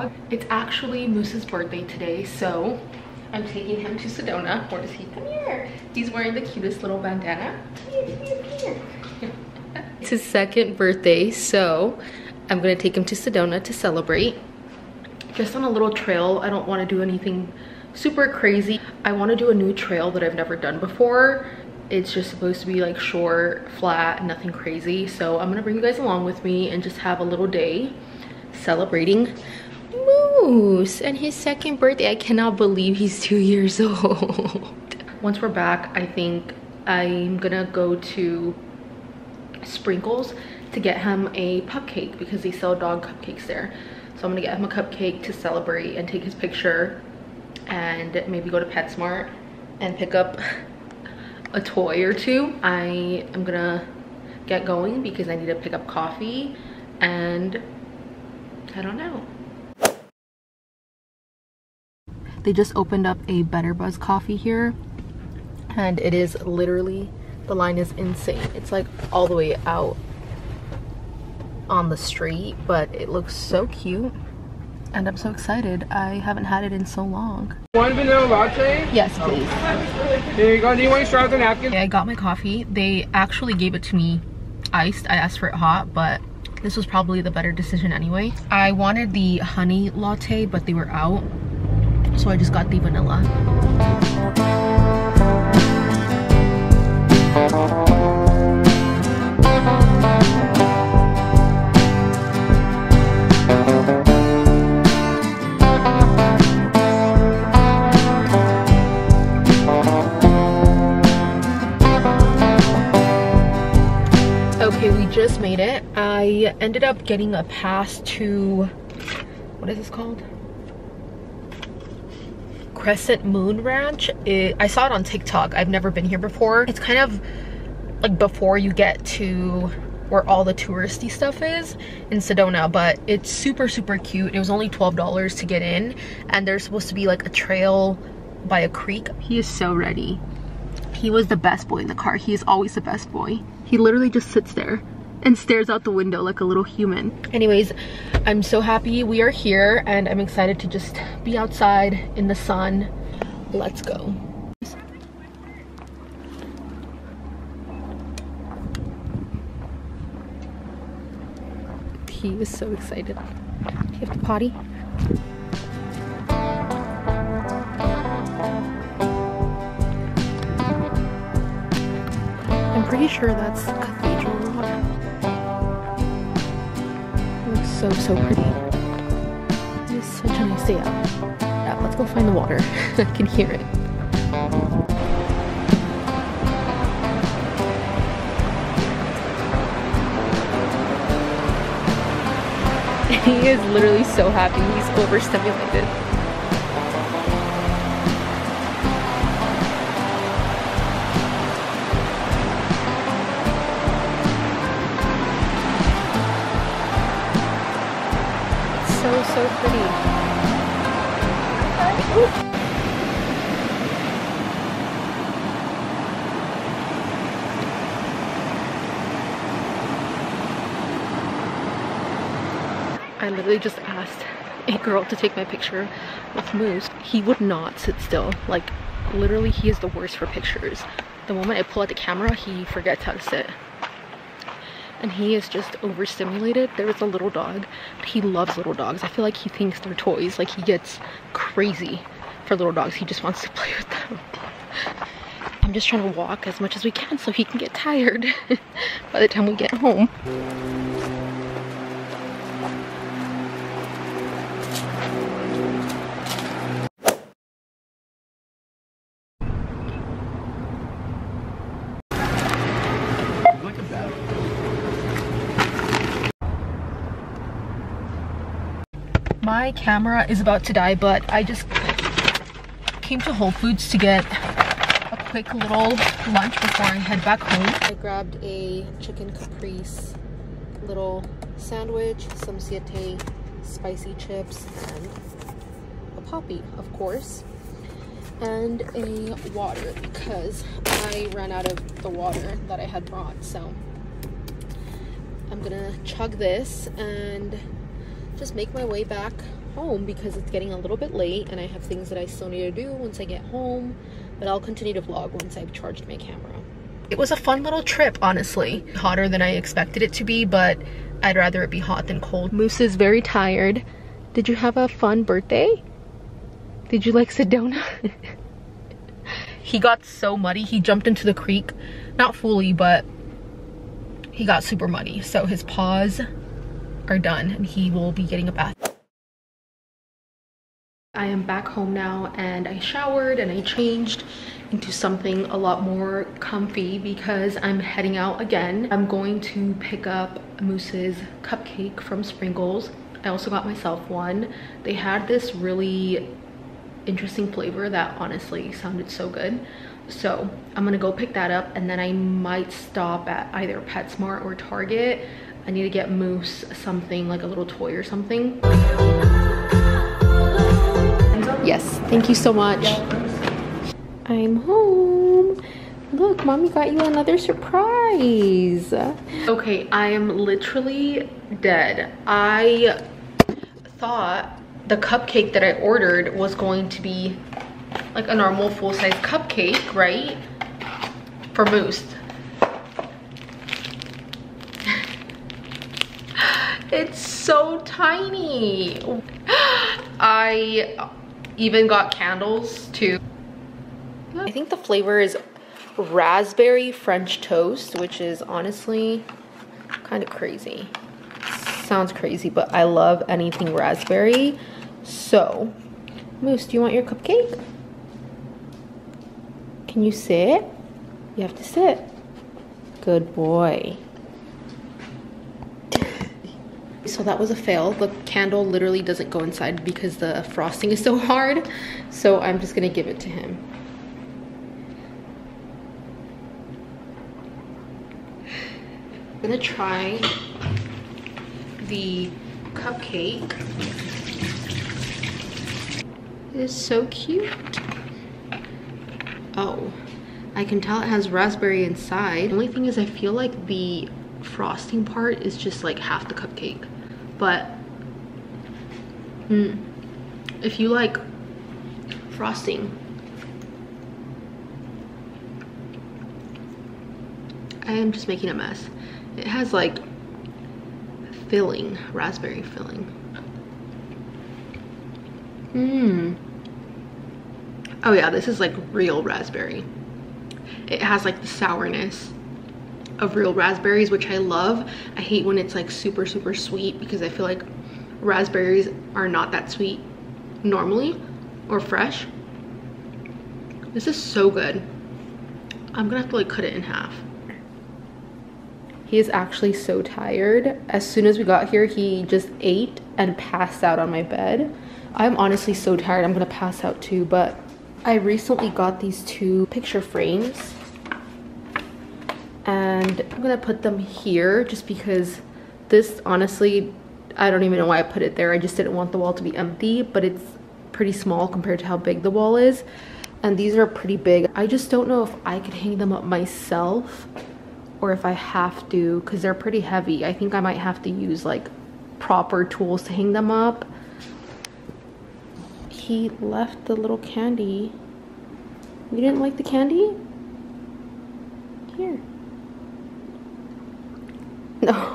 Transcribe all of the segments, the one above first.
vlog. It's actually Moose's birthday today, so I'm taking him to Sedona. Where does he come here? He's wearing the cutest little bandana. Come here, come here, it's his second birthday, so I'm gonna take him to Sedona to celebrate. Just on a little trail. I don't wanna do anything super crazy. I wanna do a new trail that I've never done before it's just supposed to be like short flat nothing crazy so i'm gonna bring you guys along with me and just have a little day celebrating and his second birthday i cannot believe he's two years old once we're back i think i'm gonna go to sprinkles to get him a cupcake because they sell dog cupcakes there so i'm gonna get him a cupcake to celebrate and take his picture and maybe go to PetSmart and pick up a toy or two. I am gonna get going because I need to pick up coffee and I don't know. They just opened up a Better Buzz coffee here and it is literally, the line is insane. It's like all the way out on the street, but it looks so cute and I'm so excited. I haven't had it in so long. One vanilla latte? Yes, please. There you go. Do you want to start with a napkin? I got my coffee. They actually gave it to me iced. I asked for it hot, but this was probably the better decision anyway. I wanted the honey latte, but they were out. So I just got the vanilla. Okay, we just made it. I ended up getting a pass to, what is this called? Crescent Moon Ranch. It, I saw it on TikTok. I've never been here before. It's kind of like before you get to where all the touristy stuff is in Sedona, but it's super, super cute. It was only $12 to get in, and there's supposed to be like a trail by a creek. He is so ready. He was the best boy in the car. He is always the best boy. He literally just sits there and stares out the window like a little human. Anyways, I'm so happy we are here and I'm excited to just be outside in the sun. Let's go. He is so excited. Do you have to potty? I'm pretty sure that's so, so pretty. It is such a nice day out. Yeah, let's go find the water. I can hear it. he is literally so happy. He's overstimulated. I literally just asked a girl to take my picture with Moose. He would not sit still. Like, literally, he is the worst for pictures. The moment I pull out the camera, he forgets how to sit and he is just overstimulated. There is a little dog, he loves little dogs. I feel like he thinks they're toys. Like he gets crazy for little dogs. He just wants to play with them. I'm just trying to walk as much as we can so he can get tired by the time we get home. My camera is about to die, but I just came to Whole Foods to get a quick little lunch before I head back home. I grabbed a chicken caprese little sandwich, some siete spicy chips, and a Poppi of course, and a water because I ran out of the water that I had brought, so I'm gonna chug this and just make my way back home because it's getting a little bit late and I have things that I still need to do once I get home. But I'll continue to vlog once I've charged my camera. It was a fun little trip, honestly. Hotter than I expected it to be, but I'd rather it be hot than cold. Moose is very tired. Did you have a fun birthday? Did you like Sedona? he got so muddy. He jumped into the creek. Not fully, but he got super muddy. So his paws are done and he will be getting a bath. I am back home now and I showered and I changed into something a lot more comfy because I'm heading out again. I'm going to pick up Moose's cupcake from Sprinkles. I also got myself one. They had this really interesting flavor that honestly sounded so good. So I'm gonna go pick that up and then I might stop at either PetSmart or Target. I need to get Moose something like a little toy or something. Yes, thank you so much. I'm home. Look, mommy got you another surprise. Okay, I am literally dead. I thought the cupcake that I ordered was going to be like a normal full-size cupcake, right? For Moose. it's tiny. I even got candles too. I think the flavor is raspberry French toast, which is honestly kind of crazy. Sounds crazy, but I love anything raspberry. So, Moose, do you want your cupcake? Can you sit? You have to sit. Good boy. So that was a fail. The candle literally doesn't go inside because the frosting is so hard. So I'm just gonna give it to him. I'm gonna try the cupcake. It is so cute. Oh, I can tell it has raspberry inside. The only thing is I feel like the frosting part is just like half the cupcake. But mm, if you like frosting, I am just making a mess. It has like filling, raspberry filling. Mmm. Oh yeah, this is like real raspberry. It has like the sourness of real raspberries, which I love. I hate when it's like super, super sweet because I feel like raspberries are not that sweet normally or fresh. This is so good. I'm gonna have to like cut it in half. He is actually so tired. As soon as we got here, he just ate and passed out on my bed. I'm honestly so tired, I'm gonna pass out too, but I recently got these two picture frames and I'm gonna put them here just because this honestly I don't even know why I put it there. I just didn't want the wall to be empty but it's pretty small compared to how big the wall is. And these are pretty big. I just don't know if I could hang them up myself or if I have to because they're pretty heavy. I think I might have to use like proper tools to hang them up. He left the little candy. You didn't like the candy? Here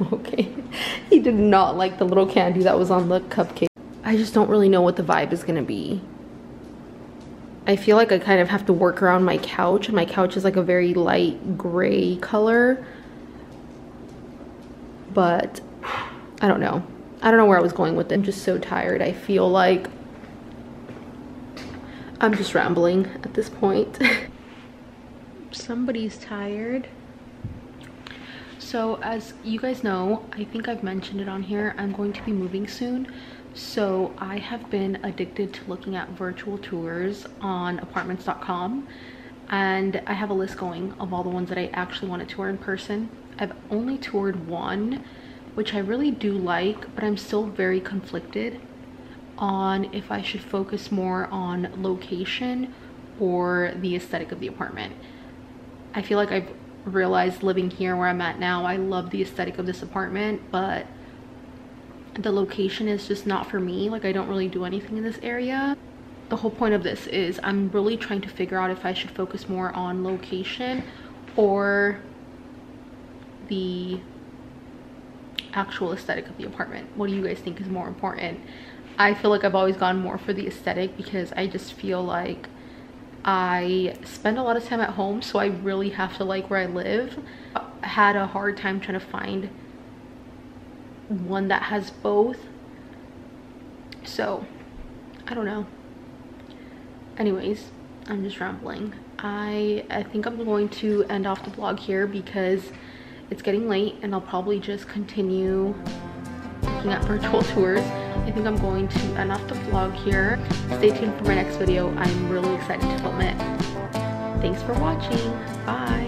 okay. He did not like the little candy that was on the cupcake. I just don't really know what the vibe is gonna be. I feel like I kind of have to work around my couch my couch is like a very light gray color. But I don't know. I don't know where I was going with it. I'm just so tired. I feel like I'm just rambling at this point. Somebody's tired. So as you guys know, I think I've mentioned it on here, I'm going to be moving soon. So I have been addicted to looking at virtual tours on apartments.com and I have a list going of all the ones that I actually want to tour in person. I've only toured one, which I really do like, but I'm still very conflicted on if I should focus more on location or the aesthetic of the apartment. I feel like I've realized living here where I'm at now, I love the aesthetic of this apartment, but the location is just not for me. Like I don't really do anything in this area. The whole point of this is I'm really trying to figure out if I should focus more on location or the actual aesthetic of the apartment. What do you guys think is more important? I feel like I've always gone more for the aesthetic because I just feel like I spend a lot of time at home so I really have to like where I live. I had a hard time trying to find one that has both. So, I don't know. Anyways, I'm just rambling. I, I think I'm going to end off the vlog here because it's getting late and I'll probably just continue looking at virtual tours. Think I'm going to end off the vlog here. Stay tuned for my next video. I'm really excited to film it. Thanks for watching. Bye.